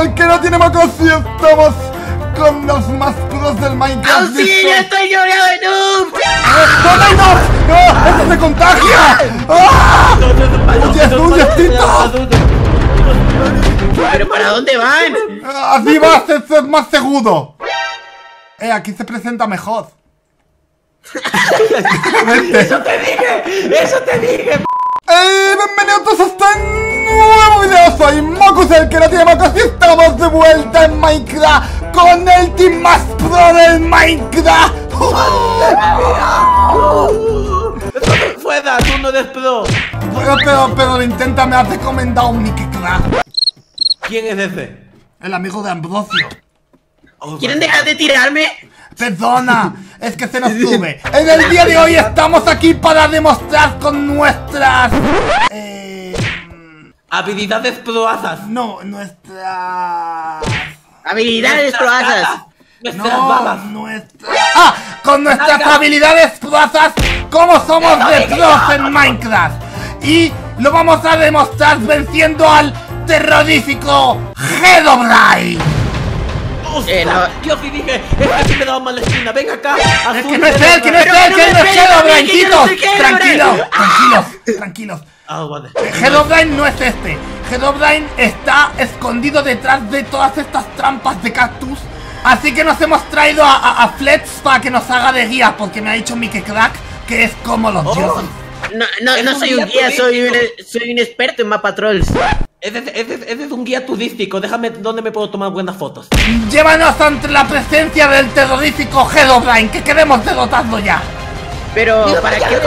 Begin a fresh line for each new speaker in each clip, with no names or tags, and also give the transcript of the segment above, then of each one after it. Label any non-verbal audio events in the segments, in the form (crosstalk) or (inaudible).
el que no tiene Mocus y estamos con los más pros del Minecraft.
¡Auxilio! ¡Estoy llorando de noob!
¡No, no, no! ¡No! ¡Esto se contagia! ¡Ah! ¡Oye, es un!
¿Pero para dónde van?
Así va ser ser más seguro. Eh, aquí se presenta mejor. (laughs)
¡Eso te dije! ¡Eso te dije!
¡Hey! Bienvenidos a este nuevo video, soy Mocus, el que no tiene Mocus y estamos de vuelta en Minecraft con el team más pro del Minecraft. (laughs)
¡Fuera! ¡Tú no eres pro!
Pero, pero, pero, inténtame, has recomendado un Mickey Craft,
¿Quién es ese?
el amigo de Ambrosio.
¿Quieren dejar de tirarme?
Perdona, es que se nos sube. En el día de hoy estamos aquí para demostrar con nuestras... Eh...
Habilidades proazas.
No, nuestras...
Habilidades proazas.
Nuestras
No, nuestra... ¡Ah! Con nuestras
Nalga.
habilidades plazas, como somos de pros en Minecraft. Y lo vamos a demostrar venciendo al terrorífico Herobrine.
Eh, no.
Yo sí dije, es que sí me daba mala espina. Ven acá.
Es que no es él, que no es él, que no es
pegues a mí,
Herobrine,
que yo no
chicos.
soy Herobrine.
Tranquilos, tranquilos, tranquilos.
Ah.
Herobrine no es este. Herobrine está escondido detrás de todas estas trampas de cactus. Así que nos hemos traído a, a, a Fletch para que nos haga de guía, porque me ha dicho Mickey Crack que es como los
Oh.
dioses.
No, no, no soy un
guía
soy un, soy un experto en mapa trolls.
Ese, es- es- un guía turístico. Déjame dónde me puedo tomar buenas fotos.
Llévanos ante la presencia del terrorífico Herobrine, que queremos derrotarlo ya.
Pero, ¿para qué?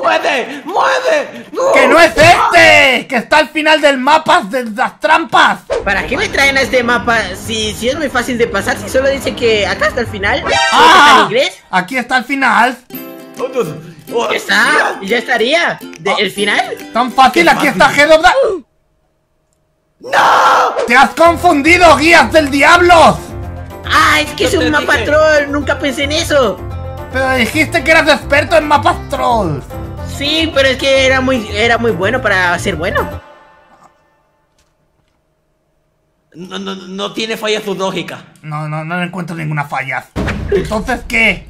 ¡Mueve! ¡Mueve!
¡Que no es este! ¡Que está al final del mapa de las trampas!
¿Para qué me traen a este mapa? Si, si es muy fácil de pasar, si solo dice que acá está el final. ¿Solo que está en
¡Ah!
inglés?
Aquí está el final.
Oh, Dios. Oh,
Ya está, ya estaría. De- ¿El final?
Tan fácil, aquí
fácil.
está Herobrine. ¡No! ¡Te has confundido, guías del diablo!
Ah, es que es un mapa
dije.
troll, nunca pensé en eso.
Pero dijiste que eras experto en mapas trolls.
Sí, pero es que era muy, era muy bueno para ser bueno.
No, no, no tiene falla su lógica.
No, no, no encuentro ninguna falla. Entonces, ¿qué?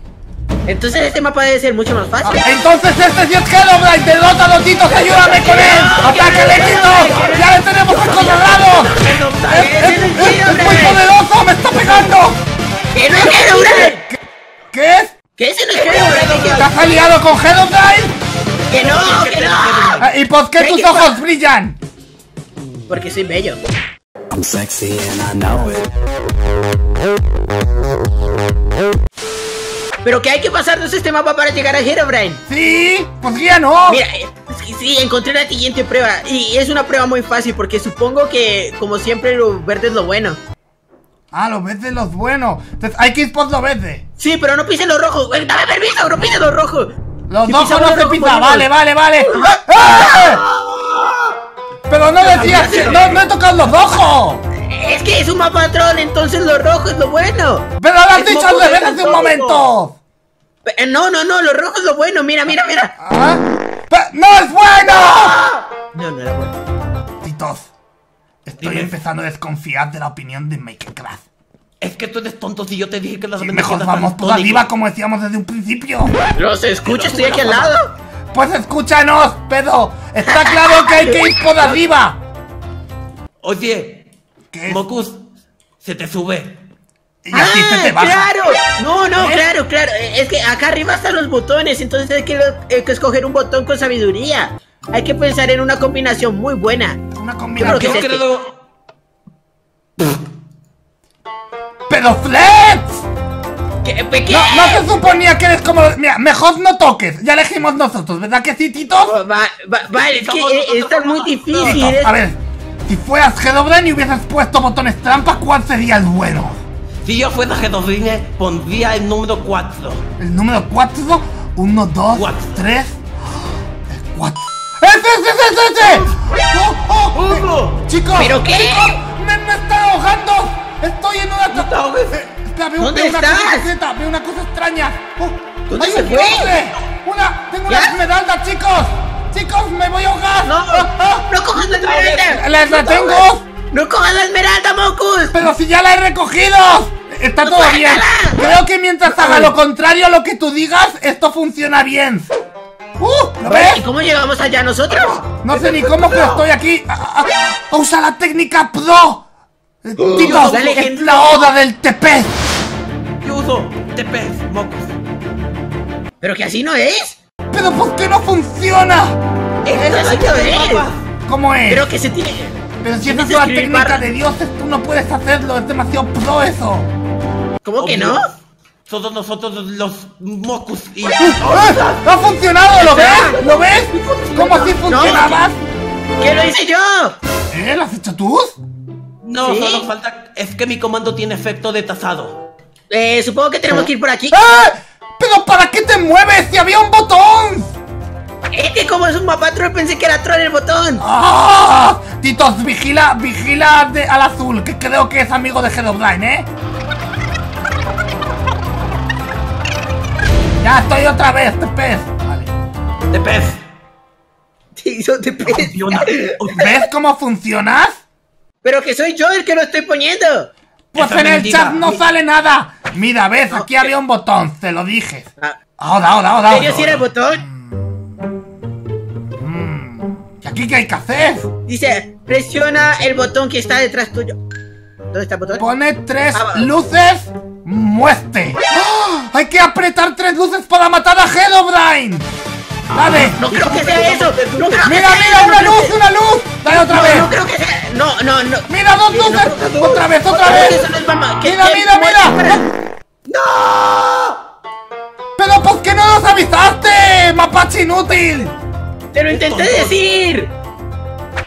Entonces este mapa debe ser mucho más fácil.
Entonces este sí es Herobrine, derrótalo, Titos, ayúdame con él. ¡Ataque, Titos! ¡Ya le tenemos controlado! ¡Es, es, es- es muy poderoso! ¡Me está pegando!
¡Que no es Herobrine!
¿Qué es?
¡Que ese no es!
¿Te has aliado con Herobrine?
¡Que no! ¡Que no!
Ah, ¿Y por qué tus ojos brillan?
Porque soy bello.
I'm sexy and I know it.
Pero que hay que pasarnos este mapa para llegar a Herobrine.
Sí, pues guía no.
Mira, eh, sí, encontré la siguiente prueba. Y es una prueba muy fácil porque supongo que, como siempre, lo verde es lo bueno.
Ah, los verdes los buenos. Entonces hay que ir por los verdes.
Sí, pero no pisen los rojos. Dame permiso, no pisen los rojos.
Los
Si
no se
morimos.
Vale, vale, vale. (laughs) ¡Ah! Pero no decías no, no he tocado los rojos.
Es que es un mapa troll, entonces lo rojo es lo bueno.
Pero lo has
Es
dicho al hace un momento.
Eh, No, no, no, lo rojo es lo bueno. Mira, mira, mira.
¿Ah? ¡No es bueno!
No, no era bueno.
Titos, estoy
Dime.
empezando a desconfiar de la opinión de Makercraft.
Es que tú eres tonto si yo te dije que las
Mejor
bendiciones
vamos por arriba como decíamos desde un principio.
Los escucho, estoy aquí al lado.
Pues escúchanos, pedo. Está claro que hay que ir por arriba.
Oye,
¿Qué es?
Mocus, se te sube.
Y así se te baja.
Ah, claro. No, no,
¿Eh?
claro, claro. Eh, Es que acá arriba están los botones, entonces hay que, hay que escoger un botón con sabiduría. Hay que pensar en una combinación muy buena.
Una
Yo
combinación.
creo
Yo
que-
creo...
¡Pero Flex!
¿Qué? ¿Qué?
No, no se suponía que eres como... Mira, mejor no toques. Ya elegimos nosotros, ¿verdad que sí, Titos?
Oh, va- va- vale, es que eh, esta es muy difícil. Es-
a ver. Si fueras Herobrine y hubieses puesto botones trampa, ¿cuál sería el bueno?
Si yo fuera Gedorine, pondría el número 4.
El número 4, 1, 2,
Cuatro.
3, 4. ¡Ese, ese, ese, ese! ¡Oh, oh!
¡Uno!
Eh, ¡Chicos!
¿Pero qué?
chicos, ¡Me, me está ahogando! ¡Estoy en una...
No.
Eh, espera, veo,
¿Dónde
veo una
estás?
cosa secreta, veo una cosa extraña. Oh,
¿Dónde
hay
se
un
fue?
Una... Tengo una
¿Ya?
esmeralda, chicos. Chicos, me voy a ahogar.
No,
Ah, ah.
no cojas
¡La, la, la tengo!
¡No cojas la esmeralda, Mocus!
¡Pero si ya la he recogido! Está todo bien. Creo que mientras haga lo contrario a lo que tú digas, esto funciona bien. ¡Uh! ¿Lo
¿Y
ves?
cómo llegamos allá nosotros?
No sé ni cómo, pero estoy aquí. ¡Ah, ah, ah! ¡Usa la técnica PRO! Chicos,
la
es la oda del TP.
Yo uso TP, mocos.
¿Pero que así no es?
¿Pero por qué no funciona?
Eso así no es.
¿Cómo es?
Pero que se tiene...
Pero si esa es
escribir
técnica
barra.
de dioses, tú no puedes hacerlo. Es demasiado pro eso.
¿Cómo que no?
Somos nosotros los mocos y...
¡Eh! ¡Ha funcionado! ¿Lo ves? ¿Lo ves? ¿Cómo si funcionabas?
¿Qué lo hice yo?
¿Eh? ¿Lo has hecho tú?
No,
¿Sí?
solo falta... Es que mi comando tiene efecto de tasado.
Eh, supongo que tenemos que ir por aquí.
¡Eh! ¿Pero para qué te mueves si había un botón?
Es que como es un mapa troll pensé que era troll el botón.
¡Ah! Titos, vigila, vigila de- al azul, que creo que es amigo de Headline, ¿eh? Ya estoy otra vez, te pez. Vale.
TP.
Sí, son de pez.
Funciona.
¿Ves cómo funcionas?
Pero que soy yo el que lo estoy poniendo.
Pues
Eso
en el chat no sale nada. Mira, ves, aquí había un botón, te lo dije.
Ah,
Ahora, ahora, ahora.
¿En serio si era el botón?
Aquí qué hay que hacer?
Dice, presiona el botón que está detrás tuyo. ¿Dónde está el botón?
Pone tres
Ah,
luces, mueste. ¡Ah! Hay que apretar tres luces para matar a Herobrine. Dale.
No creo que sea eso. No creo que
Mira,
sea
mira, una luz, una luz. Dale otra vez.
No, no creo que sea. No, no, no.
Mira, dos
no
luces. Otra vez, otra
vez,
vez.
eso no es mamá. ¿Qué-
Mira, mira, mira.
¡No!
Pero ¿por qué no nos avisaste, mapache inútil?
¡Te lo intenté decir!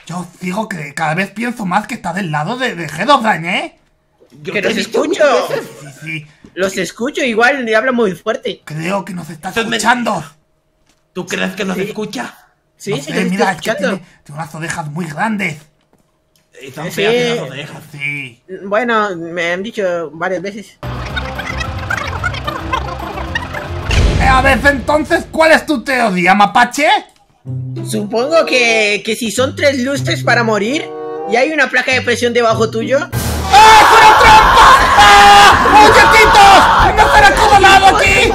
Yo digo que cada vez pienso más que está del lado de, de Herobrine, ¿eh?
Yo
Que los escucho.
Sí, sí.
Los escucho igual y habla muy fuerte.
Creo que nos está escuchando.
¿Tú crees que nos escucha?
Sí,
No
sí,
sé, mira, es que tiene, tiene unas orejas muy grandes.
Y feas las orejas.
Sí.
Bueno, me han dicho varias veces.
Eh, a ver, entonces, ¿cuál es tu teoría, mapache?
Supongo que, que si son tres lustres para morir y hay una placa de presión debajo tuyo.
¡Ah, es una trampa! ¡Ah! ¡Oye, Tito! ¡No será colado aquí!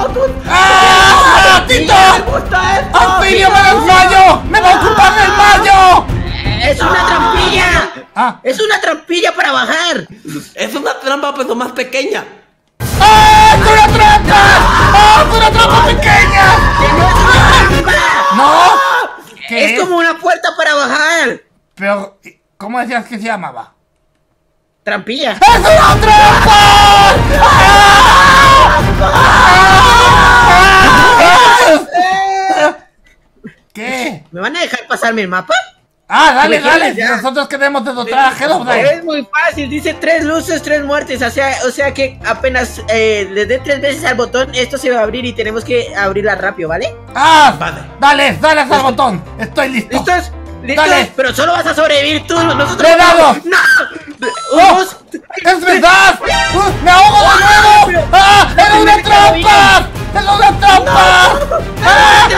¡Ah! ¡Tito! ¡Antonio, me desmayo! ¡Me va a ocupar del mayo!
¡Es una trampilla!
¡Ah!
¡Es una trampilla para bajar!
Es una trampa pero más pequeña.
¡Ah! ¡Es una trampa! ¡Ah! ¡Es una trampa pequeña!
¡Que no es una trampa!
¡No! ¿Qué
¡Es como una puerta para bajar!
Pero, ¿cómo decías que se llamaba?
¡Trampilla!
¡Es una trampa! ¿Qué?
¿Me van a dejar pasarme el mapa?
Ah, dale, dale.
ya.
Nosotros queremos de dotar a Herobrine.
Es muy fácil, dice tres luces, tres muertes. O sea, o sea que apenas eh, le dé tres veces al botón, esto se va a abrir y tenemos que abrirla rápido, ¿vale?
¡Ah!
Vale.
Dale, dale al botón. Estoy listo.
¿Listos? ¿Listos?
Dale.
Pero solo vas a sobrevivir tú, nosotros
¡Le dado!
¡No!
¡Oh!
Dos.
¡Es verdad! ¡Uh! ¡Me ahogo de nuevo! ¡Ah! ¡Era una trampa! ¡Es una trampa! ¡Ah!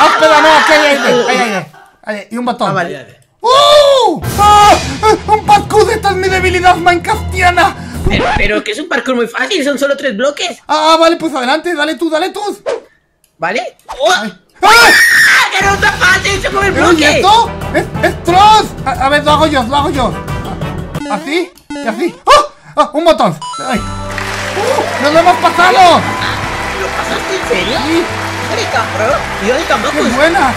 ¡Ah, espera, no! Aquí hay aire. Hay aire. Y un botón.
Ah, vale.
¡Uh! ¡Ah! ¡Un parkour! ¡Esta es mi debilidad minecraftiana!
Pero, pero que es un parkour muy fácil, son solo tres bloques,
Ah, vale, pues adelante, dale tú, dale tú.
¿vale? ¡Oh!
Ay.
¡Ah! ¡Que no está fácil! ¡Se mueve el
¿Pero y
bloque!
esto? ¡Es, es Tross! A, a ver, lo hago yo, lo hago yo. ¿Así? ¿Y así? ¡Oh! ¡Un botón! ¡Ay! ¡Uh! ¡Nos lo hemos pasado!
¿Lo pasaste en serio?
Sí.
¿Dónde está, bro? ¿Y dónde está
¡Qué buena!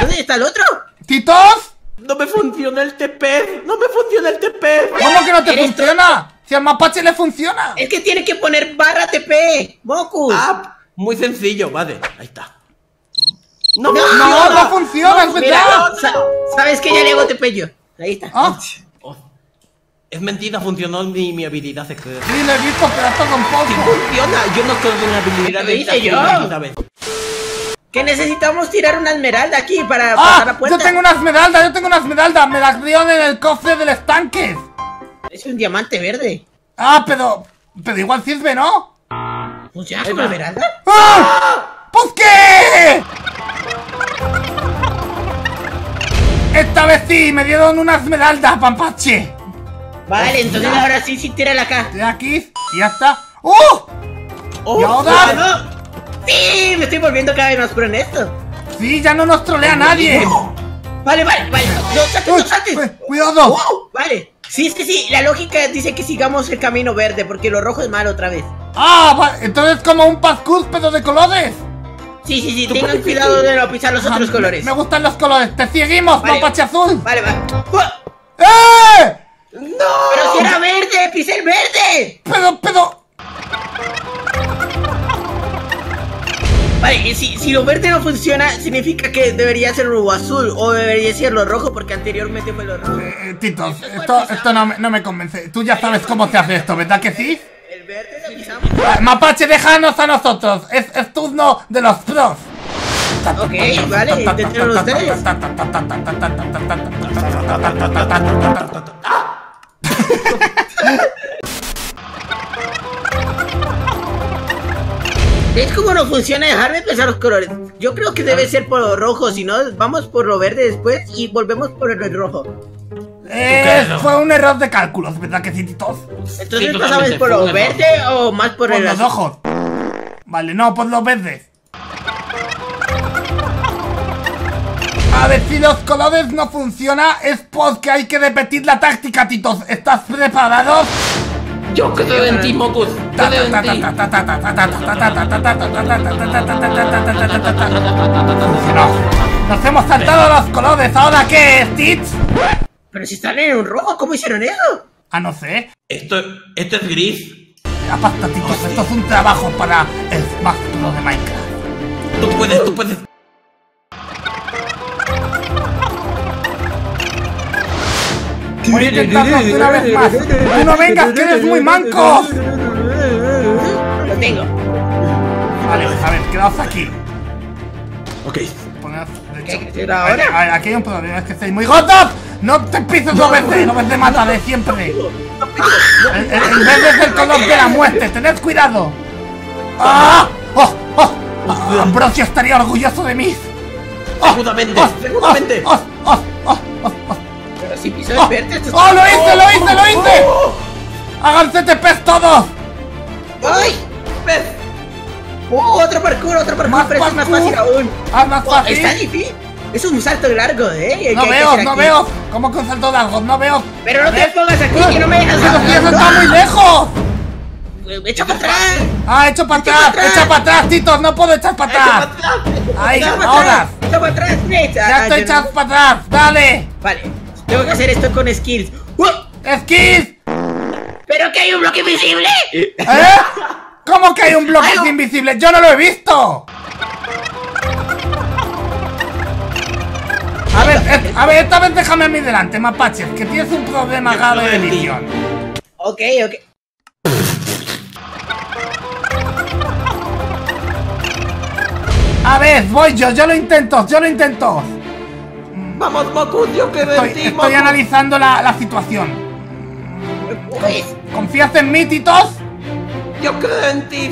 ¿Dónde está el otro?
¿Titos?
No me funciona el TP. No me funciona el TP.
¿Cómo que no te
¿Eres
funciona? Si al mapache le funciona.
Es que tiene que poner barra TP, Mocus.
Ah, muy sencillo, vale. Ahí está. No,
No,
No, no funciona, es
Mira, sabes que ya le hago TP yo. Ahí está.
Ah,
Oh, es mentira, funcionó mi, mi habilidad secreta.
sí, lo he visto, pero esto con
Sí
poco.
funciona, yo no tengo una habilidad
¿Qué
de
yo?
¿sabes?
Que necesitamos tirar una esmeralda aquí para pasar la
¡Ah!
puerta.
Yo tengo una esmeralda, yo tengo una esmeralda. Me la dieron en el cofre del estanque.
Es un diamante verde.
Ah, pero... Pero igual sirve, ¿no?
¿Funciona como esmeralda?
¡Ah! ¿Por qué? Esta vez sí, me dieron una esmeralda, Pampache.
Vale, entonces ahora sí, sí, tírala acá.
Estoy aquí y ya está. ¡Uh!
Oh,
¿Y ahora?
No. Sí, me estoy volviendo cada vez más pro en esto.
Sí, ya no nos trolea nadie.
Vale, vale, vale. No saltes, no saltes.
uy, Cuidado.
Wow, vale. Sí, es que sí, la lógica dice que sigamos el camino verde porque lo rojo es malo otra vez.
Ah, va- entonces como un pascuz, pero de colores.
Sí, sí, sí, tengan cuidado de no pisar los otros
Ah,
colores.
Me gustan los colores. Te seguimos,
Vale.
Mapache Azul.
Vale, vale.
¡Eh!
¡Pero si era verde! ¡Pisé el verde!
Pero, pero.
Vale, si, si lo verde no funciona, significa que debería ser lo azul o debería ser lo rojo porque anteriormente fue lo rojo.
Eh, Titos, esto, esto no, me, no me convence. Tú ya sabes cómo se hace esto, ¿verdad que sí?
El verde lo pisamos.
Ah, Mapache, déjanos a nosotros. Es, es turno de los pros.
Ok, vale, inténtenlo ustedes. ¿Ves cómo no funciona dejarme pensar los colores? Yo creo que debe ser por lo rojo, si no, vamos por lo verde después y volvemos por el rojo.
Eh, fue un error de cálculos, ¿verdad que sí, Titos?
Entonces,
Sí,
¿no sabes
totalmente,
por lo verde o más por
Por
el
los
azul?
ojos. Vale, no, por los verdes. A ver, si los colores no funcionan es porque hay que repetir la táctica, Titos. ¿Estás preparados?
Yo creo en ti, Mocus. Creo en ti.
Nos hemos saltado los colores. ¿Ahora qué, Stitch?
Pero si están en un rojo, ¿cómo hicieron eso?
Ah, no sé.
Esto, esto es gris.
Apasta, Titos. Esto es un trabajo para el más pro de Minecraft.
Tú puedes, tú puedes.
Voy a intentarlo una vez más. ¡Tú no vengas, que eres muy manco!
Lo tengo.
Vale, a ver, quedaos aquí.
Ok.
A ver, aquí hay un problema, es que estáis muy gordos. No te pises dos veces, no te mataré siempre. El, el- el verde es el color de la muerte, tened cuidado. ¡Ah! ¡Oh! ¡Oh! Ah, Ambrosio estaría orgulloso de mí. ¡Oh!
Seguramente,
¡Oh!
seguramente.
¡Oh! ¡Oh! ¡Oh! ¡Oh! ¡Oh!
Pisó
¡Oh!
esto
¡Oh, lo hice, lo hice, lo hice! ¡Háganse TPs todos!
¡Ay!
¿Ves?
¡Oh, otro parkour, otro parkour!
Más
pero este es más fácil aún.
¡Haz más
Oh, está
fácil!
difícil. Es un salto largo, ¿eh?
No veo, no
aquí.
veo. ¿Cómo que un salto largo? No veo.
Pero no te pongas aquí, que no me dejas
¡Pero si eso está muy lejos!
¡Echa para atrás!
Ah, echo para atrás, echa para atrás, Titos, no puedo echar para atrás. Ahí,
¡Echa para
ahora.
atrás! ¡Echa para atrás!
Ya
Ah,
estoy echando para atrás, dale.
Vale, tengo que hacer esto con skills. ¡Uh!
¡Skis!
¡Pero que hay un bloque invisible!
¿Eh? ¿Cómo que hay un bloque invisible? ¡Yo no lo he visto! A ver, eh, a ver, esta vez déjame a mí delante, mapaches, que tienes un problema grave de visión.
Ok, ok.
A ver, voy yo, yo lo intento, yo lo intento.
Vamos, Mocus, yo creo
Estoy,
en ti,
estoy analizando la, la situación.
Pues,
¿Confías en mí, Titos?
Yo creo en ti.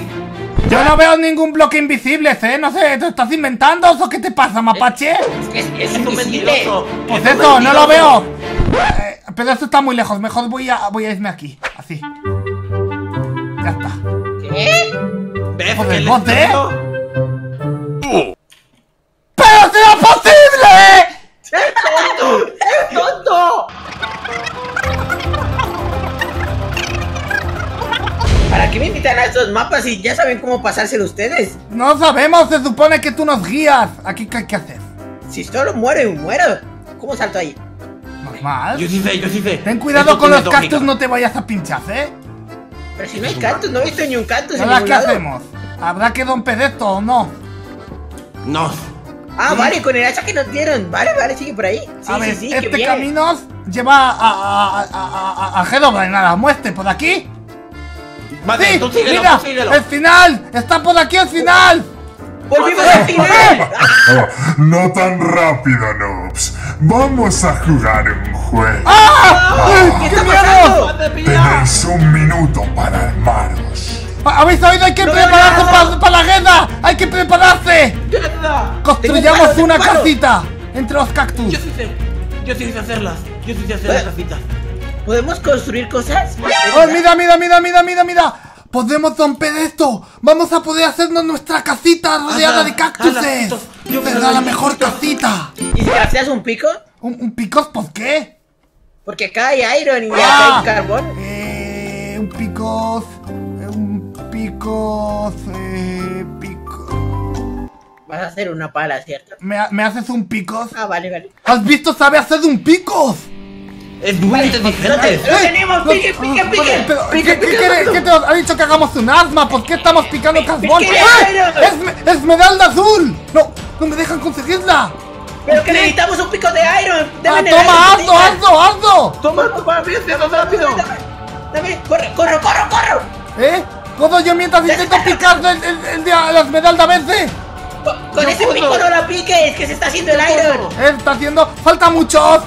Yo no veo ningún bloque invisible, ¿eh? No sé, ¿te estás inventando o qué te pasa, mapache?
es, es
Es un mentiroso.
Pues
Es
eso, no lo veo. Eh, pero esto está muy lejos, mejor voy a, voy a irme aquí, así. Ya está.
¿Qué?
¿Ves que el
bote. ¡Pero será posible!
¿Para qué me invitan a estos mapas si ya saben cómo pasárselo ustedes?
No sabemos, se supone que tú nos guías. Aquí, ¿qué hay que hacer?
Si solo muero y muero, ¿cómo salto ahí?
Normal.
Yo sí sé, yo sí sé.
Ten cuidado con los
lógica.
cactus, no te vayas a pinchar, ¿eh?
Pero si no hay cantos, no he visto ni un en
¿Ahora qué
lado.
hacemos? ¿Habrá que romper esto o no?
No.
Ah, vale, con el hacha que nos dieron. Vale, vale, sigue por ahí. Sí,
a ver,
sí,
este camino lleva a, a, a, a, a, a Herobrine, a la muerte, por aquí.
Vale,
¡Sí!
tú síguelo,
¡Mira!
tú síguelo.
¡El final! ¡Está por aquí el final!
¡Volvimos al final! (laughs)
No tan rápido, noobs. Vamos a jugar un juego.
¡Ah! ¡Ay,
¿Qué
¡Qué miedo!
Tenéis un minuto para armaros.
¿Habéis oído? ¡Hay que
No
prepararse para, para la guerra! ¡Hay que prepararse! Construyamos una casita entre los cactus.
Yo sí sé. Yo sí sé hacerlas. Yo sí sé hacer las casitas.
¿Podemos construir cosas?
¡Oh, mira, mira, mira, mira, mira, mira! ¡Podemos romper esto! ¡Vamos a poder hacernos nuestra casita rodeada de cactuses! ¡Será la mejor
casita.
¿Y si hacías un pico?
¿Un, un picos por qué?
Porque acá hay iron y
Ah.
acá hay carbón.
Eh, un picos... eh, Un picos... Eh, pico...
Vas a hacer una pala, ¿cierto?
¿Me, ¿Me haces un picos?
Ah, vale, vale.
¿Has visto? ¡Sabe hacer un picos!
Es muy inteligente.
¡Lo tenemos! ¡Pique, pique, pique!
Pero, ¿qué,
¡Pique,
qué,
pique,
qué-
pique!
qué te ha dicho que hagamos un arma? ¿Por qué estamos picando carbón? ¡Eh! ¡Esme- ¡Esmeralda azul! ¡No! ¡No me dejan conseguirla!
¡Pero que necesitamos un pico de iron!
¡Ah,
¡Dame el
toma, hazlo, hazlo, hazlo!
Toma, más rápido.
Dame, corre, corre, corre, corre.
¿Eh? ¿Puedo yo mientras intento picar el, de la esmeralda verde?
Con, ese pico no la piques, que se está haciendo el iron.
Eh, está haciendo... ¡Falta muchos!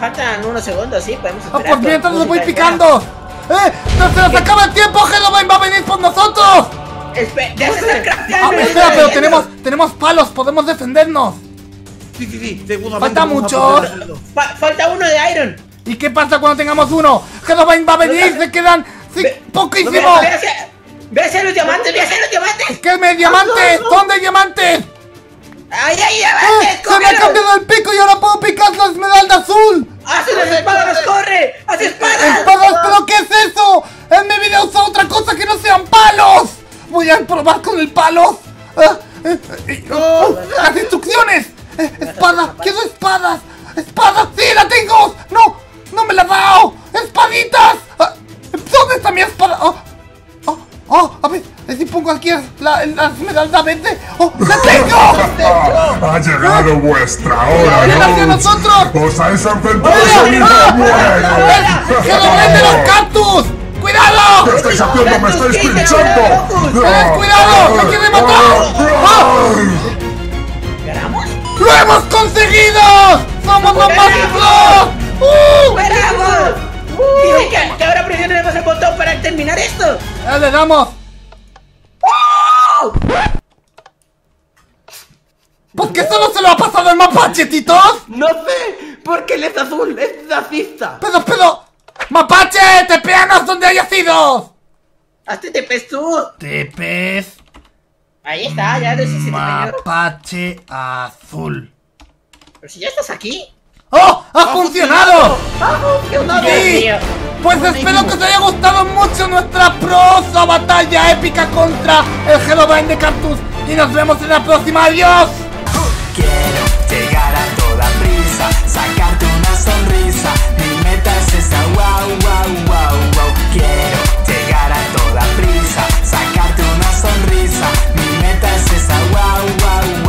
Faltan unos segundos, sí, podemos
Ah,
esperar.
pues mientras los voy picando. ¡Eh! ¡No se nos acaba el tiempo! Helloween va a venir por nosotros!
Espera, ya se está
Ah,
crafteando.
espera, pero tenemos, tenemos palos, podemos defendernos.
Sí, sí, sí, seguramente.
Falta mucho.
falta uno de iron.
¿Y qué pasa cuando tengamos uno? Helloween va a venir, se quedan sí,
Ve-. Ve, ve ve los diamantes, ve hacia los diamantes.
¿Qué me diamantes? ¿Dónde diamantes?
¡Ahí hay
¡Eh!
diamantes!
¡Se me ha cambiado el pico y ahora puedo picar la esmeralda azul!
¡Haz unas espadas, corre! ¡Haz espadas!
¡Espadas! ¿Pero qué es eso? En mi vida he usado otra cosa que no sean palos. Voy a probar con el palo. Ah, eh, eh, oh, ¡Las instrucciones! Eh, ¡Espada! ¡Quiero espadas! ¡Espada! ¡Sí, la tengo! ¡No! ¡No me la ha dado! ¡Espaditas! Ah, ¿Dónde está mi espada? ¡Oh! A ver, si pongo aquí la, la esmeralda verde. ¡Oh! (laughs) ¡La tengo!
Ha llegado vuestra hora,
¡Ven hacia nosotros!
¡Os habéis enfrentado a
¡Ah! ¡Ah!
muero!
¡Que lo vende los cactus! ¡Cuidado!
¿Qué estáis haciendo? ¡Me estáis pinchando!
¡Eh, cuidado! ¡Me quiere matar! ¡Ah!
¿Ganamos?
¡Lo hemos conseguido! ¡Somos los mágicos! ¡Uh!
¡Esperamos! Dice que, que ahora presionaremos el botón para terminar esto.
Ya le damos. ¿Por qué solo se lo ha pasado el mapache, titos?
No sé, porque él es azul, es racista.
Pero, pero... ¡Mapache! ¡Tepeanos donde hayas ido!
Hazte tepes tú.
Tepes...
Ahí está, ya no sé si te
Mapache azul.
Pero si ya estás aquí.
¡Oh! ¡Ha, ¡Ha funcionado!
funcionado! ¡Ha funcionado!
¡Sí!
Dios, Dios.
Pues espero que os haya gustado mucho nuestra prosa batalla épica contra el Herobrine de Cactus Y nos vemos en la próxima, adiós
Quiero llegar a toda prisa, sacarte una sonrisa Mi meta es esa, wow, wow, wow, wow Quiero llegar a toda prisa, sacarte una sonrisa Mi meta es esa, wow, wow, wow